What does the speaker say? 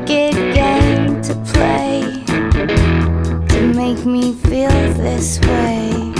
wicked game to play to make me feel this way.